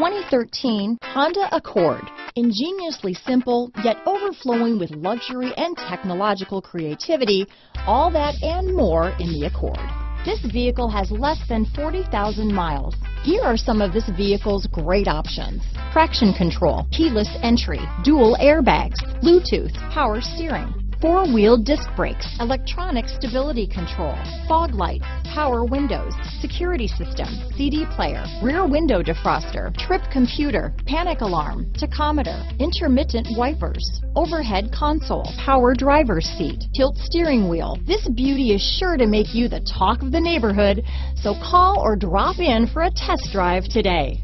2013 Honda Accord. Ingeniously simple, yet overflowing with luxury and technological creativity, all that and more in the Accord. This vehicle has less than 40,000 miles. Here are some of this vehicle's great options. Traction control, keyless entry, dual airbags, Bluetooth, power steering, four-wheel disc brakes, electronic stability control, fog lights, power windows, security system, CD player, rear window defroster, trip computer, panic alarm, tachometer, intermittent wipers, overhead console, power driver's seat, tilt steering wheel. This beauty is sure to make you the talk of the neighborhood, so call or drop in for a test drive today.